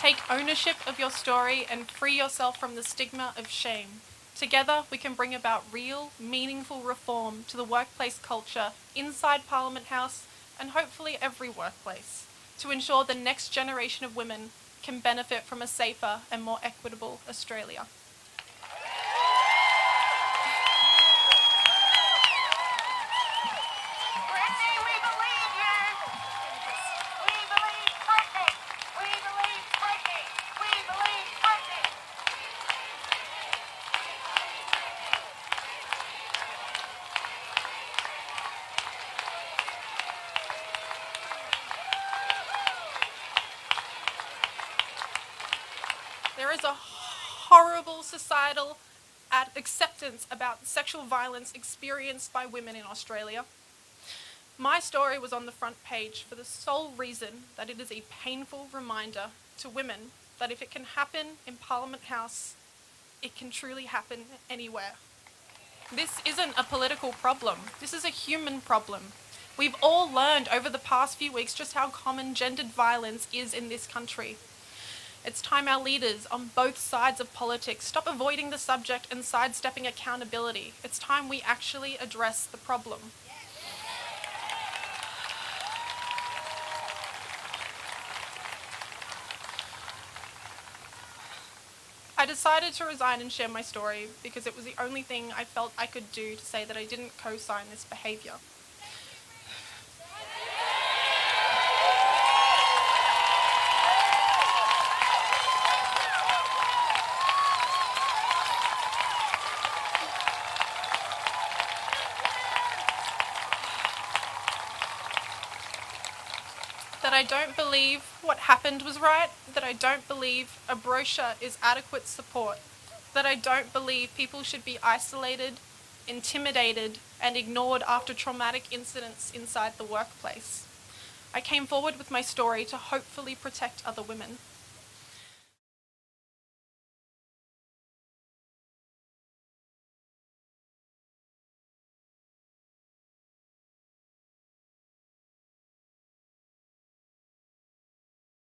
Take ownership of your story and free yourself from the stigma of shame. Together, we can bring about real, meaningful reform to the workplace culture inside Parliament House and hopefully every workplace to ensure the next generation of women can benefit from a safer and more equitable Australia. Brittany, we believe you. We believe Brittany. We believe Brittany. We believe Brittany. There is a horrible societal acceptance about sexual violence experienced by women in Australia. My story was on the front page for the sole reason that it is a painful reminder to women that if it can happen in Parliament House, it can truly happen anywhere. This isn't a political problem, this is a human problem. We've all learned over the past few weeks just how common gendered violence is in this country. It's time our leaders on both sides of politics stop avoiding the subject and sidestepping accountability. It's time we actually address the problem. I decided to resign and share my story because it was the only thing I felt I could do to say that I didn't co sign this behaviour. That I don't believe what happened was right, that I don't believe a brochure is adequate support, that I don't believe people should be isolated, intimidated, and ignored after traumatic incidents inside the workplace. I came forward with my story to hopefully protect other women.